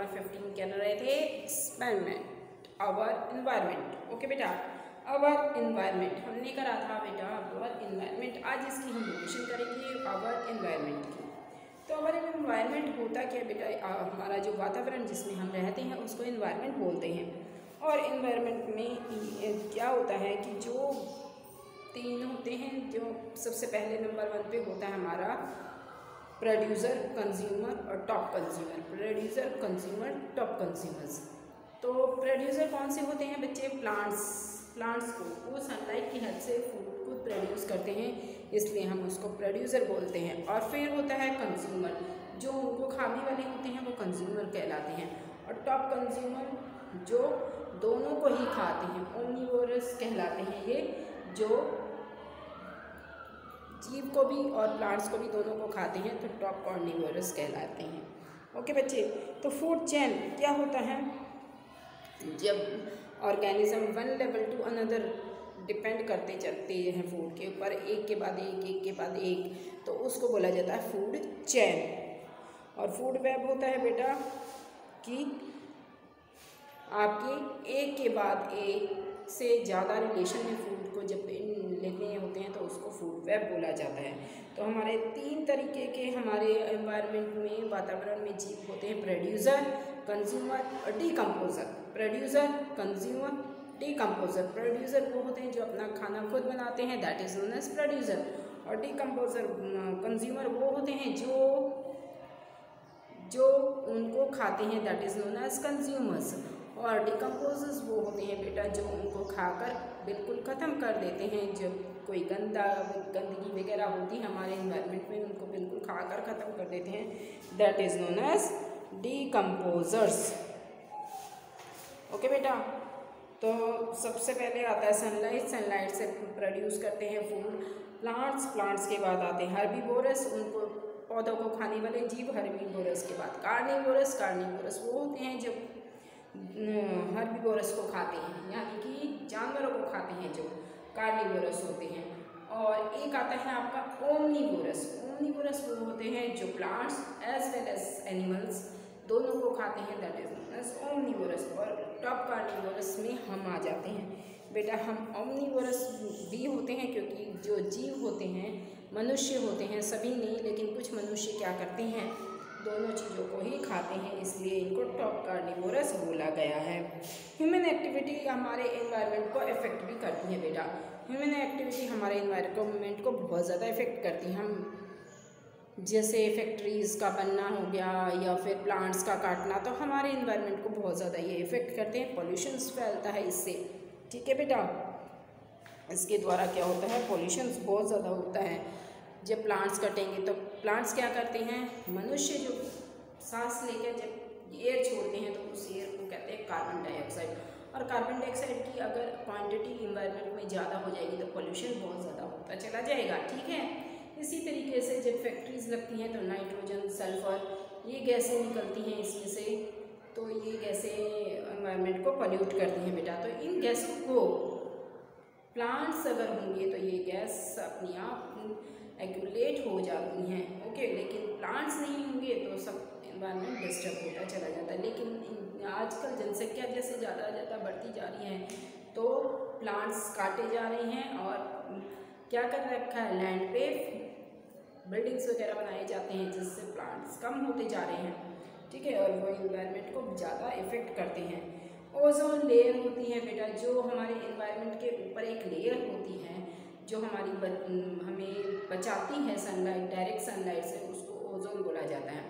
Number fifteen कह रहे थे एक्सपेरिमेंट आवर इन्वायरमेंट ओके बेटा आवर इन्वायरमेंट हमने करा था बेटा आवर इन्वायरमेंट आज इसकी हम रिविजन करेंगे आवर इन्वायरमेंट की. तो आवर इन्वायरमेंट होता क्या बेटा हमारा जो वातावरण जिसमें हम रहते हैं, उसको इन्वायरमेंट बोलते हैं. और इन्वायरमेंट में क्या होता है कि जो तीन होते हैं जो सबसे पहले नंबर वन पे होता है हमारा प्रोड्यूसर कंज्यूमर और top consumer producer consumer top consumers तो प्रोड्यूसर कौन से होते हैं बच्चे? प्लांट्स प्लांट्स को। वो सनलाइट की हेल्प से फ़ूड को प्रोड्यूस करते हैं, इसलिए हम उसको प्रोड्यूसर बोलते हैं। और फिर होता है कंज्यूमर जो उनको खाने वाले होते हैं, वो कंज्यूमर कहलाते हैं। और टॉप कंज्यूमर जो दोनों को ही खाते हैं ओमनीवोरस कहलाते हैं ये, जो जीव को भी और प्लांट्स को भी दोनों को खाते हैं तो टॉप कॉर्निवोरस कहलाते हैं। ओके बच्चे तो फ़ूड चेन क्या होता है? जब organism one level to another depend करते चलते हैं फ़ूड के ऊपर, एक के बाद एक एक के बाद एक तो उसको बोला जाता है फ़ूड चैन और फ़ूड वेब होता है बेटा कि आपके एक के बाद एक से ज़्यादा रिलेशन में फ़ूड को जब लेने होते हैं तो उसको फ़ूड वेब बोला जाता है। तो हमारे तीन तरीके के हमारे एनवायरनमेंट में, वातावरण में जीव होते हैं। प्रोड्यूसर कंज्यूमर और decomposer producer consumer decomposer producer वो होते हैं जो अपना खाना खुद बनाते हैं that is known as producer और डीकम्पोज़र कंज्यूमर वो होते हैं जो जो उनको खाते हैं that is known as consumers और डिकम्पोजर्स वो होते हैं बेटा जो उनको खाकर बिल्कुल ख़त्म कर देते हैं, जब कोई गंदा गंदगी वगैरह होती है हमारे इन्वायरमेंट में, उनको बिल्कुल खाकर ख़त्म कर देते हैं। That is known as decomposers okay बेटा? तो सबसे पहले आता है सनलाइट सनलाइट से प्रोड्यूस करते हैं फ़ूड प्लांट्स प्लांट्स के बाद आते हैं हर्बीवोरस उनको पौधों को खाने वाले जीव हर्बीवोरस के बाद। कार्निवोरस कार्निवोरस वो होते हैं जो हर्बीवोरस को खाते हैं। यानी कि जानवरों को खाते हैं जो। कार्निवोरस होते हैं। और एक आता है आपका ओमनीवोरस। ओमनीवोरस वो होते हैं जो plants as well as animals दोनों को खाते हैं दैट इज़ एज ओमनीवोरस और टॉप कार्निवोरस में हम आ जाते हैं। बेटा, हम ओमनीवोरस भी होते हैं क्योंकि जो जीव होते हैं, मनुष्य होते हैं, सभी नहीं, लेकिन कुछ मनुष्य क्या करते हैं? दोनों चीज़ों को ही खाते हैं, इसलिए इनको टॉप कार्निवोरस बोला गया है। ह्यूमन एक्टिविटी हमारे इन्वायरमेंट को इफ़ेक्ट भी करती है बेटा। ह्यूमन एक्टिविटी हमारे इन्वायरमेंट को बहुत ज़्यादा इफ़ेक्ट करती है। हम जैसे फैक्ट्रीज़ का बनना हो गया या फिर प्लांट्स का काटना तो हमारे इन्वायरमेंट को बहुत ज़्यादा ये इफ़ेक्ट करते हैं। पॉल्यूशंस फैलता है इससे। ठीक है बेटा? इसके द्वारा क्या होता है? पॉल्यूशंस बहुत ज़्यादा होता है। जब प्लांट्स कटेंगे तो प्लांट्स क्या करते हैं? मनुष्य जो सांस लेकर जब एयर छोड़ते हैं तो उस एयर को कहते हैं कार्बन डाइऑक्साइड और कार्बन डाइऑक्साइड की अगर क्वांटिटी इन्वायरमेंट में ज़्यादा हो जाएगी तो पोल्यूशन बहुत ज़्यादा होता चला जाएगा, ठीक है? इसी तरीके से जब फैक्ट्रीज लगती हैं तो नाइट्रोजन सल्फ़र ये गैसें निकलती हैं इसमें से तो ये गैसें इन्वायरमेंट को पॉल्यूट करती हैं बेटा. तो इन गैसों को प्लांट्स अगर होंगे तो ये गैस अपने आप एक्यूमुलेट हो जाती हैं, ओके? लेकिन प्लांट्स नहीं होंगे तो सब इन्वायरमेंट डिस्टर्ब होता चला जाता है। लेकिन आजकल जनसंख्या जैसे ज़्यादा ज़्यादा बढ़ती जा रही है तो प्लांट्स काटे जा रहे हैं और क्या कर रखा है? लैंड पे बिल्डिंग्स वगैरह बनाए जाते हैं जिससे प्लांट्स कम होते जा रहे हैं, ठीक है? और वो इन्वायरमेंट को ज़्यादा इफ़ेक्ट करते हैं। ओजोन लेयर होती है बेटा, जो हमारे इन्वायरमेंट के ऊपर एक लेयर होती है, जो हमारी हमें बचाती है सनलाइट डायरेक्ट सनलाइट से उसको ओजोन बोला जाता है।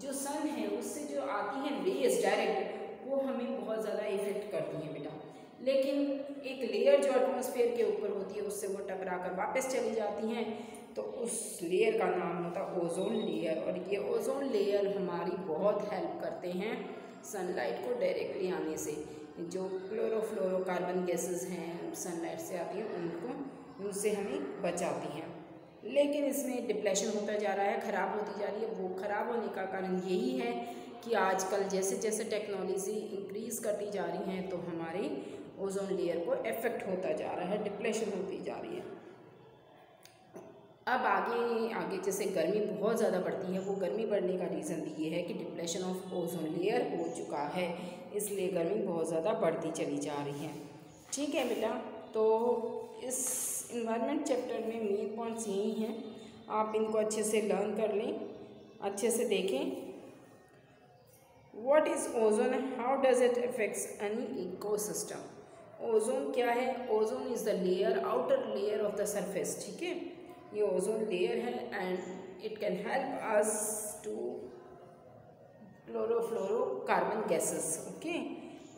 जो सन है, उससे जो आती है रेज डायरेक्ट वो हमें बहुत ज़्यादा इफ़ेक्ट करती हैं बेटा। लेकिन एक लेयर जो एटमोसफेयर के ऊपर होती है, उससे वो टकरा कर वापस चली जाती हैं। तो उस लेयर का नाम होता है ओजोन लेयर और ये ओजोन लेयर हमारी बहुत हेल्प करते हैं सनलाइट को डायरेक्टली आने से। जो क्लोरोफ्लोरोकार्बन गैसेस हैं सनलाइट से आती हैं, उनको, उनसे हमें बचाती हैं। लेकिन इसमें डिप्रेशन होता जा रहा है, ख़राब होती जा रही है, वो ख़राब होने का कारण यही है कि आजकल जैसे जैसे टेक्नोलॉजी इंक्रीज़ करती जा रही हैं तो हमारी ओजोन लेयर को इफ़ेक्ट होता जा रहा है डिप्रेशन होती जा रही है। अब आगे आगे जैसे गर्मी बहुत ज़्यादा बढ़ती है, वो गर्मी बढ़ने का रीज़न भी ये है कि डिप्रेशन ऑफ़ ओजोन लेयर हो चुका है, इसलिए गर्मी बहुत ज़्यादा बढ़ती चली जा रही है। ठीक है बेटा तो इस इन्वायरमेंट चैप्टर में मेन पॉइंट्स यही हैं। आप इनको अच्छे से लर्न कर लें, अच्छे से देखें। What is ozone how does it affects any ecosystem ozone क्या है? Ozone is the layer outer layer of the surface ठीक है? ये ओजोन लेयर है and it can help us to chlorofluorocarbon gases okay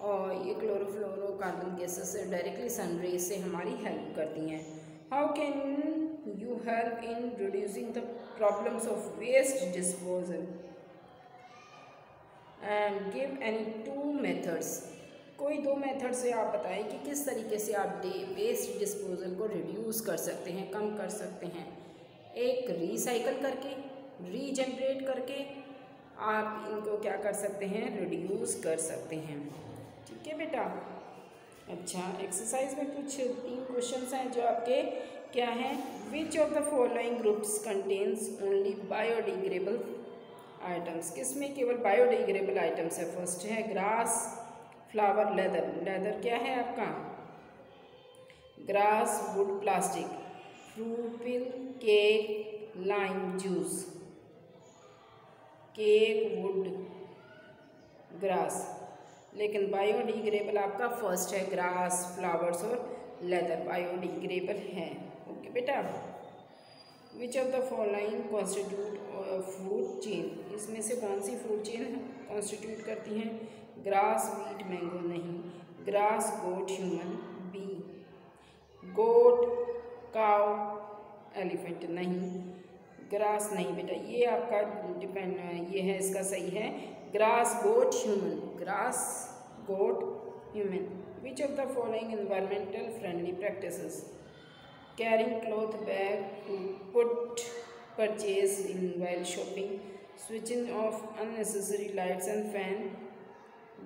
और ये chlorofluorocarbon gases directly sun से हमारी हेल्प करती हैं। How can you help in reducing the problems of waste disposal and give any two methods कोई दो method से आप बताएँ कि किस तरीके से आप वेस्ट डिस्पोजल को रिड्यूस कर सकते हैं, कम कर सकते हैं। एक रिसाइकल करके रीजनरेट करके आप इनको क्या कर सकते हैं रिड्यूस कर सकते हैं। ठीक है बेटा? अच्छा एक्सरसाइज में कुछ तीन क्वेश्चंस हैं जो आपके क्या हैं? Which of the following groups contains only biodegradable items किसमें केवल बायोडिग्रेबल आइटम्स है? फ़र्स्ट है ग्रास फ्लावर लेदर लेदर क्या है आपका? Grass wood plastic fruit peel cake lime juice cake wood grass लेकिन बायोडिग्रेबल आपका फ़र्स्ट है, ग्रास, फ्लावर्स और लेदर बायोडिग्रेबल है। ओके बेटा? Which of the following constitute fruit chain इसमें से कौन सी फ्रूट चेन कॉन्स्टिट्यूट करती हैं? ग्रास वीट मैंगो नहीं। Grass goat human B goat cow elephant नहीं। ग्रास नहीं बेटा, ये आपका डिपेंड ये है, इसका सही है। grass goat human. Grass goat human. Which of the following environmental friendly practices? Carrying cloth bag to put purchase in while shopping. Switching off unnecessary lights and fan.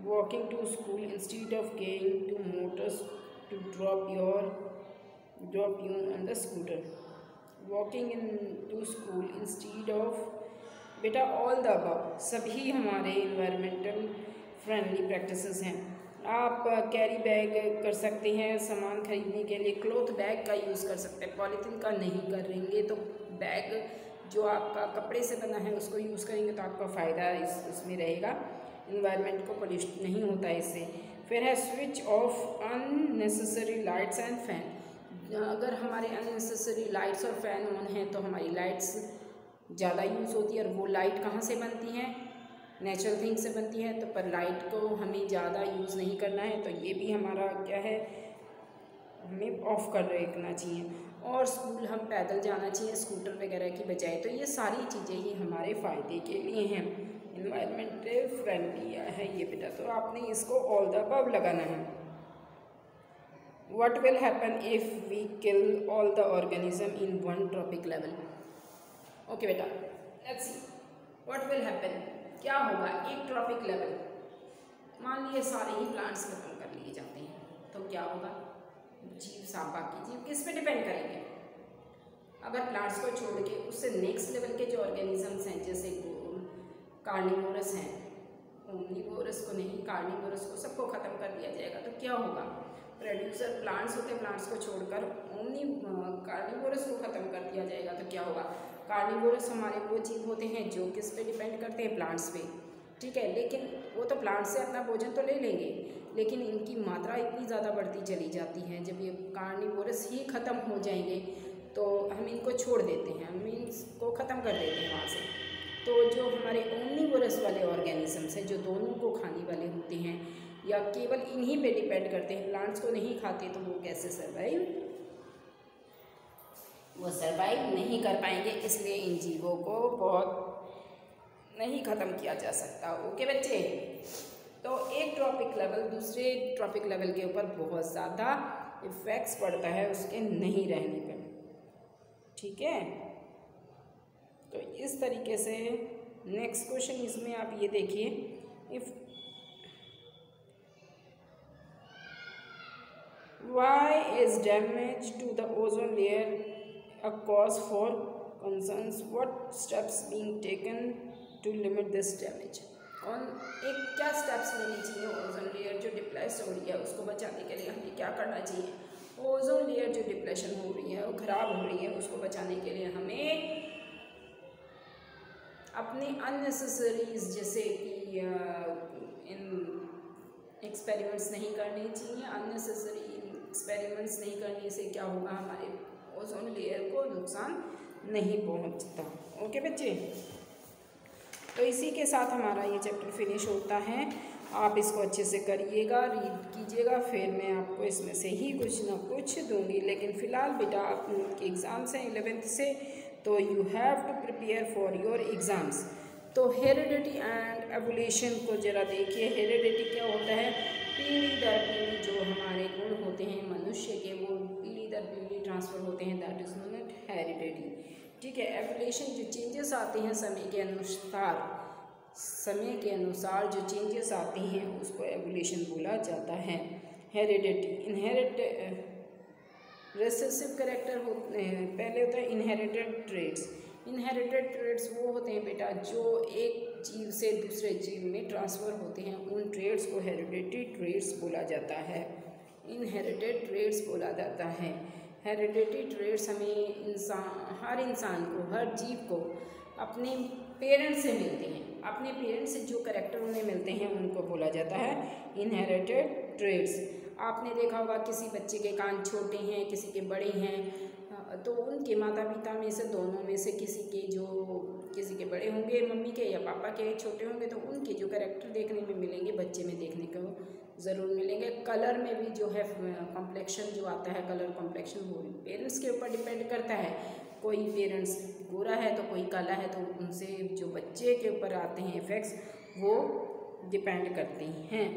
Walking to school instead of going to motors to drop your drop you on the scooter. Walking in to school instead of बेटा all the above सभी हमारे environmental friendly practices हैं। आप carry bag कर सकते हैं सामान खरीदने के लिए। क्लोथ बैग का यूज़ कर सकते हैं। पॉलीथीन का नहीं करेंगे तो बैग जो आपका कपड़े से बना है, उसको यूज़ करेंगे तो आपका फ़ायदा इस, उसमें रहेगा। इन्वायरमेंट को पोल्यूशन नहीं होता इससे। फिर है switch off unnecessary lights and fan अगर हमारे अननेसेसरी लाइट्स और फ़ैन ऑन हैं तो हमारी लाइट्स ज़्यादा यूज़ होती है और वो लाइट कहाँ से बनती हैं? नेचुरल थिंग से बनती है तो पर लाइट को हमें ज़्यादा यूज़ नहीं करना है तो ये भी हमारा क्या है? हमें ऑफ़ कर रखना चाहिए। और स्कूल हम पैदल जाना चाहिए स्कूटर वगैरह की बजाय तो ये सारी चीज़ें ही हमारे फ़ायदे के लिए हैं। इन्वायरमेंटल फ्रेंडली है ये बेटा तो आपने इसको ऑल द अबव लगाना है। What will happen if we kill all the organism in one trophic level okay बेटा let's see what will happen क्या होगा? एक ट्रॉपिक लेवल मान लिए सारे ही प्लांट्स खत्म कर लिए जाते हैं तो क्या होगा? जीव साफ़ बाकी, जीव किस पे डिपेंड करेंगे? अगर प्लांट्स को छोड़ के उससे नेक्स्ट लेवल के जो ऑर्गेनिजम्स हैं, जैसे कार्निवोरस हैं ओमनीवोरस को नहीं कार्निवोरस को सबको ख़त्म कर दिया जाएगा तो क्या होगा? प्रोड्यूसर प्लांट्स होते प्लांट्स को छोड़कर ओमनी कार्निवोरस को ख़त्म कर दिया जाएगा तो क्या होगा? कार्निवोरस हमारे वो जीव होते हैं जो किस पे डिपेंड करते हैं? प्लांट्स पे। ठीक है? लेकिन वो तो प्लांट से अपना भोजन तो ले लेंगे, लेकिन इनकी मात्रा इतनी ज़्यादा बढ़ती चली जाती है, जब ये कार्निवोरस ही ख़त्म हो जाएँगे तो हम इनको छोड़ देते हैं। हम इनको ख़त्म कर देते हैं वहाँ से। तो जो हमारे ओमनीवोरस वाले ऑर्गेनिजम्स हैं, जो दोनों को खाने वाले होते हैं, या केवल इन्हीं पे डिपेंड करते हैं प्लांट्स को नहीं खाते तो वो कैसे सर्वाइव वो सर्वाइव नहीं कर पाएँगे, इसलिए इन जीवों को बहुत नहीं ख़त्म किया जा सकता। ओके बच्चे? तो एक ट्रॉपिक लेवल दूसरे ट्रॉपिक लेवल के ऊपर बहुत ज़्यादा इफ़ेक्ट्स पड़ता है उसके नहीं रहने पर ठीक है? तो इस तरीके से नेक्स्ट क्वेश्चन इसमें आप ये देखिए। If Y is damage to the ozone layer a cause for concerns. What steps being taken to limit this damage? कौन, एक क्या स्टेप्स लेनी चाहिए ओजोन लेयर जो डिप्लेस हो रही है, उसको बचाने के लिए हमें क्या करना चाहिए? ओजोन लेयर जो डिप्लेशन हो रही है, वो ख़राब हो रही है, उसको बचाने के लिए हमें अपने अननेसेसरीज जैसे कि इन एक्सपेरिमेंट्स नहीं करने चाहिए अननेसेसरी एक्सपेरिमेंट्स नहीं करने से क्या होगा हमारे ओजोन लेयर को नुकसान नहीं पहुँचता ओके बच्चे? तो इसी के साथ हमारा ये चैप्टर फिनिश होता है। आप इसको अच्छे से करिएगा रीड कीजिएगा, फिर मैं आपको इसमें से ही कुछ ना कुछ दूँगी। लेकिन फ़िलहाल बेटा आपके एग्ज़ाम्स हैं इलेवेंथ से तो you have to prepare for your exams तो हेरिडिटी एंड एवोल्यूशन को ज़रा देखिए। हेरिडिटी क्या होता है? पीढ़ी दर पीढ़ी जो हमारे गुण होते हैं मनुष्य के ट्रांसफ़र होते हैं that is known at heredity ठीक है एवोल्यूशन जो चेंजेस आते हैं समय के अनुसार, समय के अनुसार जो चेंजेस आते हैं, उसको एवोल्यूशन बोला जाता है। हेरिडिटी इनहेरिट रेसेसिव करेक्टर हो पहले होता है इनहेरिटेड ट्रेड्स इनहेरिटेड ट्रेड्स वो होते हैं बेटा, जो एक जीव से दूसरे जीव में ट्रांसफ़र होते हैं, उन ट्रेड्स को हेरिडिटी ट्रेड्स बोला जाता है। इनहेरिटेड ट्रेड्स बोला जाता है। हेरिडिटी ट्रेड्स हमें इंसान, हर इंसान को, हर जीव को अपने पेरेंट्स से मिलते हैं। अपने पेरेंट्स से जो करेक्टर उन्हें मिलते हैं, उनको बोला जाता है इनहेरिटेड ट्रेड्स आपने देखा होगा किसी बच्चे के कान छोटे हैं, किसी के बड़े हैं तो उनके माता पिता में से, दोनों में से किसी के जो, किसी के बड़े होंगे, मम्मी के या पापा के छोटे होंगे तो उनके जो करेक्टर देखने में मिलेंगे, बच्चे में देखने को ज़रूर मिलेंगे। कलर में भी जो है कॉम्प्लेक्शन जो आता है, कलर कॉम्प्लेक्शन वो पेरेंट्स के ऊपर डिपेंड करता है। कोई पेरेंट्स गोरा है तो कोई काला है तो उनसे जो बच्चे के ऊपर आते हैं इफ़ेक्ट्स वो डिपेंड करते हैं।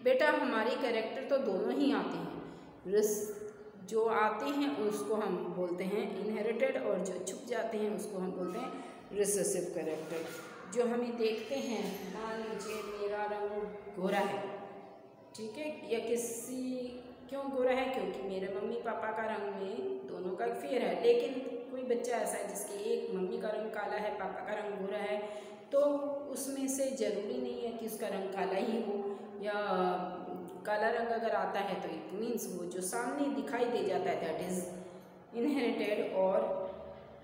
बेटा, हमारी कैरेक्टर तो दोनों ही आते हैं। रिस जो आते हैं, उसको हम बोलते हैं इनहेरिटेड और जो छुप जाते हैं, उसको हम बोलते हैं रिसेसिव कैरेक्टर जो हमें देखते हैं, मान लीजिए मेरा रंग गोरा है, ठीक है? या किसी, क्यों गोरा है? क्योंकि मेरे मम्मी पापा का रंग में दोनों का फेयर है। लेकिन कोई बच्चा ऐसा है जिसके एक मम्मी का रंग काला है, पापा का रंग गोरा है तो उसमें से ज़रूरी नहीं है कि उसका रंग काला ही हो, या काला रंग अगर आता है तो इट मीन्स वो जो सामने दिखाई दे जाता है दैट इज़ इनहेरिटेड और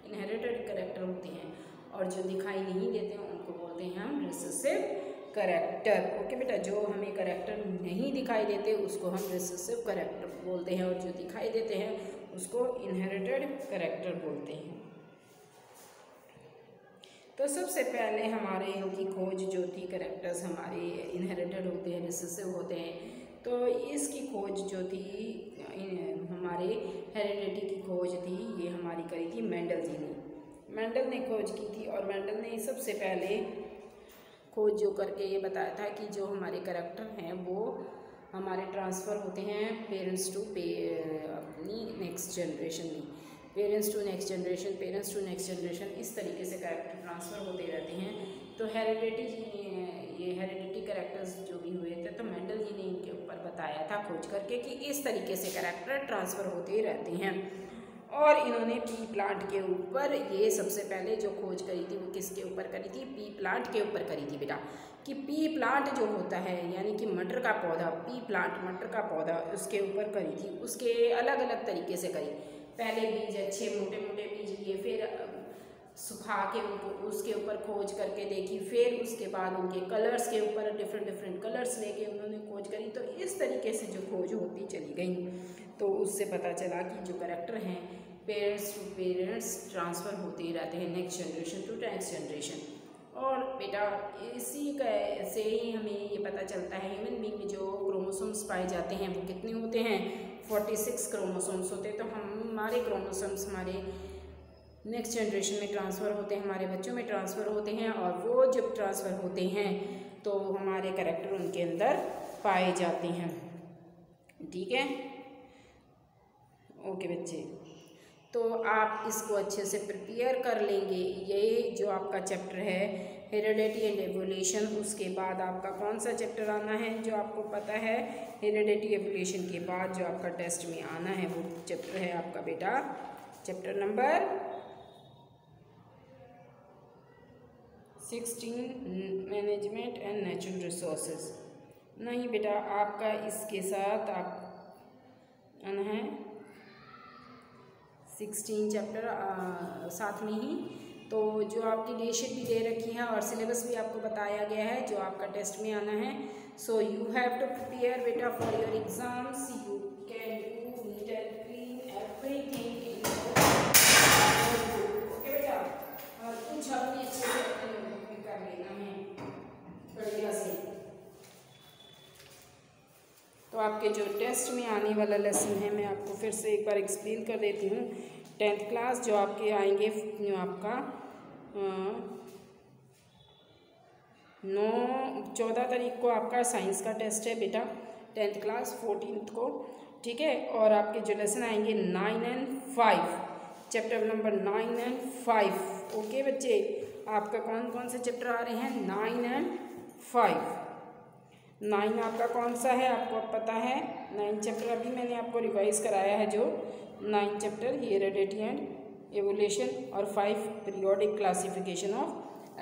इनहेरिटेड करेक्टर होते हैं, और जो दिखाई नहीं देते बोलते हैं हम रिसेसिव करेक्टर ओके बेटा, जो हमें करेक्टर नहीं दिखाई देते, उसको हम रिसेसिव करेक्टर बोलते हैं और जो दिखाई देते हैं, उसको इनहेरिटेड करेक्टर बोलते हैं। तो सबसे पहले हमारे इनकी खोज जो थी करेक्टर्स हमारे इनहेरिटेड होते हैं रिसेसिव होते हैं तो इसकी खोज जो थी हमारे हेरिडिटी की खोज थी, ये हमारी करी थी मेंडल जी ने। मेंडल ने खोज की थी और मेंडल ने सबसे पहले खोज जो करके ये बताया था कि जो हमारे करेक्टर हैं, वो हमारे ट्रांसफ़र होते हैं पेरेंट्स टू पे अपनी नेक्स्ट जनरेशन में। Parents to next generation parents to next generation इस तरीके से करेक्टर ट्रांसफ़र होते रहते हैं। तो हेरिडिटी ये हेरिडिटी करेक्टर्स जो भी हुए थे तो मेंडल जी ने इनके ऊपर बताया था खोज करके कि इस तरीके से करेक्टर ट्रांसफ़र होते रहते हैं। और इन्होंने पी प्लांट के ऊपर ये सबसे पहले जो खोज करी थी वो किसके ऊपर करी थी? पी प्लांट के ऊपर करी थी बेटा। कि पी प्लांट जो होता है, यानी कि मटर का पौधा पी प्लांट मटर का पौधा उसके ऊपर करी थी। उसके अलग अलग तरीके से करी। पहले बीज अच्छे मोटे मोटे बीज लिए, फिर सुखा के उनको, उसके ऊपर खोज करके देखी, फिर उसके बाद उनके कलर्स के ऊपर डिफरेंट डिफरेंट कलर्स लेके उन्होंने खोज करी। तो इस तरीके से जो खोज होती चली गई। तो उससे पता चला कि जो करेक्टर हैं पेरेंट्स टू पेरेंट्स ट्रांसफ़र होते ही रहते हैं next generation to next generation और बेटा, इसी का, से ही हमें ये पता चलता है ह्यूमन बींग में जो क्रोमोसोम्स पाए जाते हैं, वो कितने होते हैं? फोर्टी सिक्स क्रोमोसोम्स होते हैं तो हम, हमारे क्रोमोसोम्स हमारे नेक्स्ट जनरेशन में ट्रांसफ़र होते हैं, हमारे बच्चों में ट्रांसफ़र होते हैं, और वो जब ट्रांसफ़र होते हैं तो हमारे करेक्टर उनके अंदर पाए जाते हैं। ठीक है? ओके बच्चे। तो आप इसको अच्छे से प्रिपेयर कर लेंगे। ये जो आपका चैप्टर है हेरिडेटी एंड एवोल्यूशन उसके बाद आपका कौन सा चैप्टर आना है जो आपको पता है? हेरिडेटी एवोल्यूशन के बाद जो आपका टेस्ट में आना है, वो चैप्टर है आपका बेटा। Chapter number sixteen management and natural resources नहीं बेटा, आपका इसके साथ आप आना है सिक्सटीन चैप्टर साथ में ही। तो जो आपकी डे शीट भी दे रखी है और सिलेबस भी आपको बताया गया है, जो आपका टेस्ट में आना है। So you have to prepare बेटा फॉर योर एग्ज़ाम्स यू आपके जो टेस्ट में आने वाला लेसन है, मैं आपको फिर से एक बार एक्सप्लेन कर देती हूँ। टेंथ क्लास जो आपके आएँगे आपका नौ, चौदह तारीख को आपका साइंस का टेस्ट है बेटा। टेंथ क्लास फोर्टीन को, ठीक है? और आपके जो लेसन आएँगे nine and five chapter number nine and five okay बच्चे, आपका कौन कौन से चैप्टर आ रहे हैं? नाइन एंड फाइव नाइन आपका कौन सा है, आपको अब पता है। नाइन चैप्टर अभी मैंने आपको रिवाइज कराया है जो। Nine chapter heredity and evolution और five periodic classification of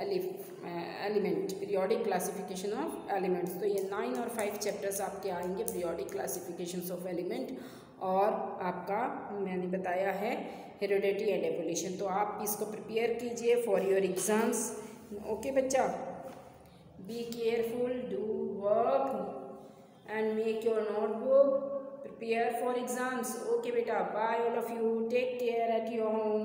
element periodic classification of elements तो ये नाइन और फाइव चैप्टर्स आपके आएँगे पीरियोडिक क्लासिफिकेशन ऑफ़ एलिमेंट और आपका मैंने बताया है हेरिडिटी एंड एवोल्यूशन तो आप इसको प्रिपेयर कीजिए फॉर योर एग्ज़ाम्स ओके बच्चा? Be careful do work and make your notebook prepare for exams. Okay beta. Bye all of you. Take care at your home.